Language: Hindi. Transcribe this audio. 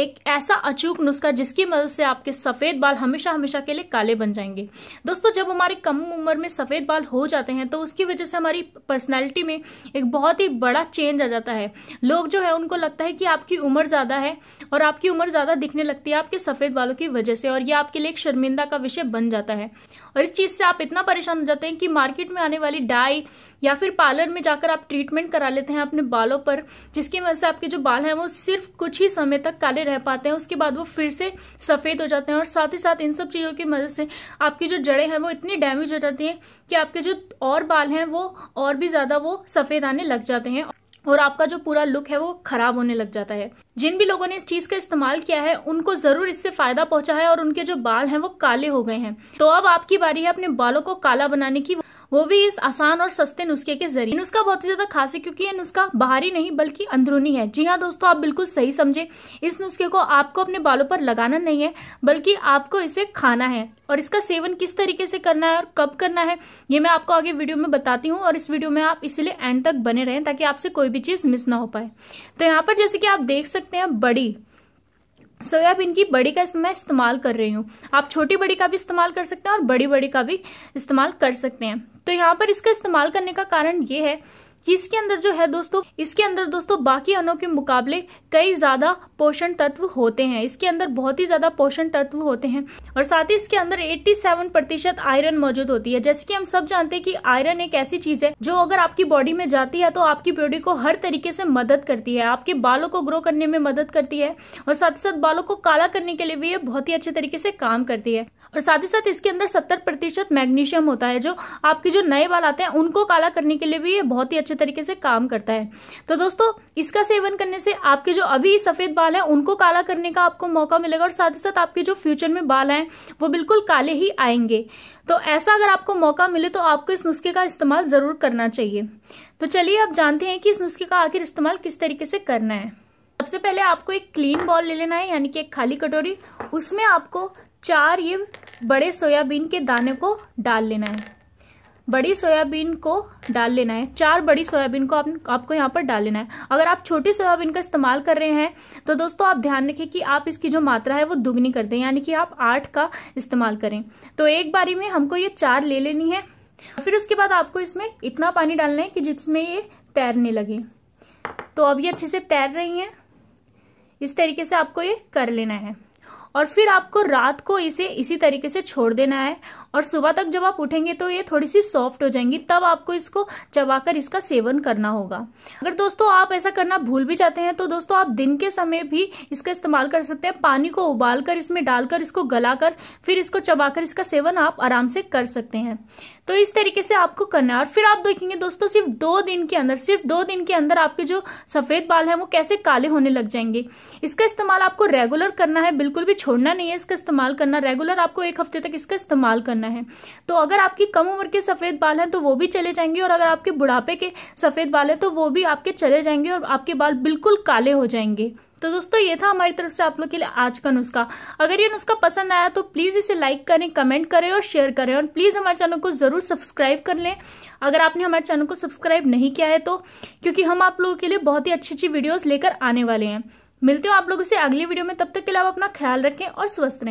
एक ऐसा अचूक नुस्खा जिसकी मदद से आपके सफ़ेद बाल हमेशा हमेशा के लिए काले बन जाएँगे। दोस्तों, जब हमारे कम उम्र में सफ़ेद बाल हो जाते हैं तो उसकी वजह से हमारी पर्सनैलिटी में एक बहुत ही बड़ा चेंज आ जाता है। लोग जो है, उनको लगता है कि आपकी उम्र ज़्यादा है और आपकी उम्र ज़्यादा दिखने लगती है आपके सफ़ेद बालों की वजह से और ये आपके लिए एक शर्मिंदा का विषय बन जाता है। और इस चीज़ से आप इतना परेशान हो जाते हैं कि मार्केट में आने वाली डाई या फिर पार्लर में जाकर आप ट्रीटमेंट करा लेते हैं अपने बालों पर, जिसकी वजह से आपके जो बाल हैं, वो सिर्फ़ कुछ ही समय तक काले रह पाते हैं, उसके बाद वो फिर से सफ़ेद हो जाते हैं और साथ ही साथ इन सब चीज़ों की मदद से आपकी जो जड़ें हैं वो इतनी डैमेज हो जाती हैं कि आपके जो और बाल हैं वो और भी ज़्यादा वो सफ़ेद आने लग जाते हैं और आपका जो पूरा लुक है वो खराब होने लग जाता है। जिन भी लोगों ने इस चीज़ का इस्तेमाल किया है, उनको ज़रूर इससे फ़ायदा पहुँचा है और उनके जो बाल हैं वो काले हो गए हैं। तो अब आपकी बारी है अपने बालों को काला बनाने की। वो भी इस आसान और सस्ते नुस्खे के ज़रिए। नुस्खा बहुत ही ज़्यादा खास है क्योंकि ये नुस्खा बाहरी नहीं, बल्कि अंदरूनी है। जी हाँ दोस्तों, आप बिल्कुल सही समझे। इस नुस्खे को आपको अपने बालों पर लगाना नहीं है, बल्कि आपको इसे खाना है। और इसका सेवन किस तरीके से करना है और कब करना है, ये मैं आपको आगे वीडियो में बताती हूँ। और इस वीडियो में आप इसीलिए एंड तक बने रहें ताकि आपसे कोई भी चीज़ मिस ना हो पाए। तो यहाँ पर जैसे कि आप देख सकते हैं, बड़ी सोयाबीन की बड़ी का मैं इस्तेमाल कर रही हूँ। आप छोटी बड़ी का भी इस्तेमाल कर सकते हैं और बड़ी बड़ी का भी इस्तेमाल कर सकते हैं। तो यहाँ पर इसका इस्तेमाल करने का कारण ये है कि इसके अंदर जो है दोस्तों, इसके अंदर दोस्तों बाकी अन्नों के मुकाबले कई ज़्यादा पोषण तत्व होते हैं। इसके अंदर बहुत ही ज़्यादा पोषण तत्व होते हैं और साथ ही इसके अंदर 87 प्रतिशत आयरन मौजूद होती है। जैसे कि हम सब जानते हैं कि आयरन एक ऐसी चीज़ है जो अगर आपकी बॉडी में जाती है तो आपकी बॉडी को हर तरीके से मदद करती है। आपके बालों को ग्रो करने में मदद करती है और साथ ही साथ बालों को काला करने के लिए भी ये बहुत ही अच्छे तरीके से काम करती है। और साथ ही साथ इसके अंदर सत्तर मैग्नीशियम होता है जो आपके जो नए बाल आते हैं उनको काला करने के लिए भी ये बहुत ही तरीके से काम करता है। तो दोस्तों, इसका सेवन करने से आपके जो अभी सफ़ेद बाल हैं, उनको काला करने का आपको मौका मिलेगा और साथ ही साथ आपके जो फ्यूचर में बाल हैं, वो बिल्कुल काले ही आएँगे। तो ऐसा अगर आपको मौका मिले तो आपको इस नुस्खे का इस्तेमाल ज़रूर करना चाहिए। तो चलिए आप जानते हैं कि इस नुस्खे का आखिर इस्तेमाल किस तरीके से करना है। सबसे पहले आपको एक क्लीन बॉल ले लेना है, यानी कि एक खाली कटोरी। उसमें आपको चार ये बड़े सोयाबीन के दाने को डाल लेना है। बड़ी सोयाबीन को डाल लेना है। चार बड़ी सोयाबीन को आप, आपको यहाँ पर डाल लेना है। अगर आप छोटी सोयाबीन का इस्तेमाल कर रहे हैं तो दोस्तों आप ध्यान रखें कि आप इसकी जो मात्रा है वो दुगनी कर दें यानी कि आप आठ का इस्तेमाल करें। तो एक बारी में हमको ये चार ले लेनी है। फिर उसके बाद आपको इसमें इतना पानी डालना है कि जिसमें ये तैरने लगे। तो अब ये अच्छे से तैर रही हैं। इस तरीके से आपको ये कर लेना है। और फिर आपको रात को इसे इसी तरीके से छोड़ देना है। और सुबह तक जब आप उठेंगे तो ये थोड़ी सी सॉफ्ट हो जाएँगी, तब आपको इसको चबाकर इसका सेवन करना होगा। अगर दोस्तों आप ऐसा करना भूल भी जाते हैं तो दोस्तों आप दिन के समय भी इसका इस्तेमाल कर सकते हैं। पानी को उबालकर इसमें डालकर इसको गलाकर, फिर इसको चबाकर इसका सेवन आप आराम से कर सकते हैं। तो इस तरीके से आपको करना है। और फिर आप देखेंगे दोस्तों, सिर्फ़ दो दिन के अंदर, सिर्फ़ दो दिन के अंदर आपके जो सफ़ेद बाल है, वो कैसे काले होने लग जाएँगे। इसका इस्तेमाल आपको रेगुलर करना है, बिल्कुल भी छोड़ना नहीं है इसका इस्तेमाल करना। रेगुलर आपको एक हफ़्ते तक इसका इस्तेमाल करना है। तो अगर आपकी कम उम्र के सफ़ेद बाल हैं तो वो भी चले जाएँगे और अगर आपके बुढ़ापे के सफ़ेद बाल हैं तो वो भी आपके चले जाएँगे और आपके बाल बिल्कुल काले हो जाएँगे। तो दोस्तों, ये था हमारी तरफ़ से आप लोग के लिए आज का नुस्खा। अगर ये नुस्खा पसंद आया तो प्लीज़ इसे लाइक करें, कमेंट करें और शेयर करें और प्लीज़ हमारे चैनल को ज़रूर सब्सक्राइब कर लें। अगर आपने हमारे चैनल को सब्सक्राइब नहीं किया है तो क्योंकि हम आप लोगों के लिए बहुत ही अच्छी अच्छी वीडियोस लेकर आने वाले हैं। मिलते हो आप लोगों से अगली वीडियो में, तब तक के लिए आप अपना ख्याल रखें और स्वस्थ रहें।